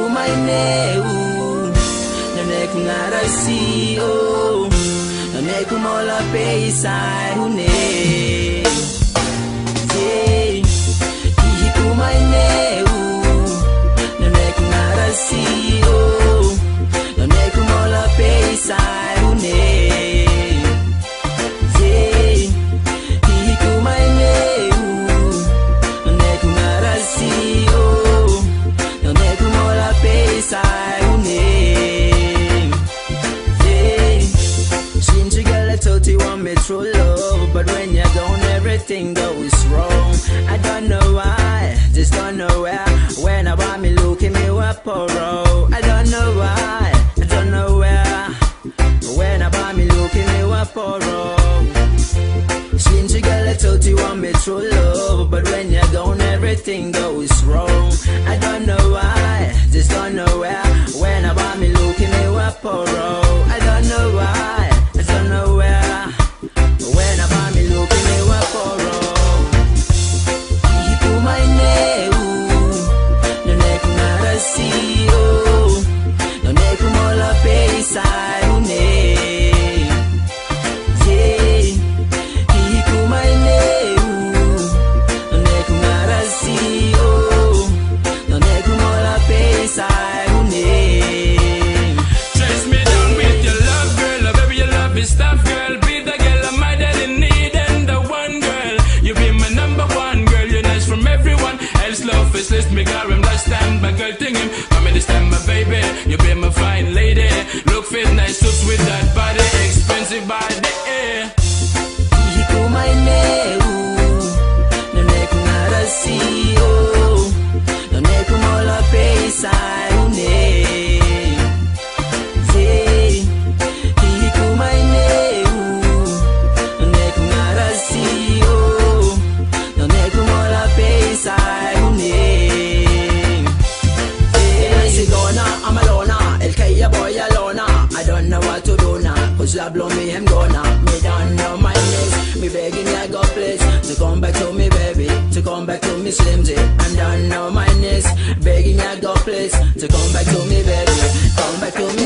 kumaineu Nanek ngarasio Nanek mola peisai hune want me true love, but when you're gone, everything goes wrong. I don't know why, just don't know where. When I want me looking me up or roll. I don't know why, I don't know where. When I want me looking me up or roll. Ginger girl, I told you want me true love, but when you're gone, everything goes wrong. I don't know why, just don't know where. Be my fine lady. Look fit, nice suits with that body. Expensive body, yeah. Kiku my neu, no neku narasio, oh. no neku mola peisa slab blow me, I'm gonna me down now my knees. Me begging I go please to come back to me baby, to come back to me Slimzy. I'm done know my knees, begging I go please to come back to me baby, come back to me.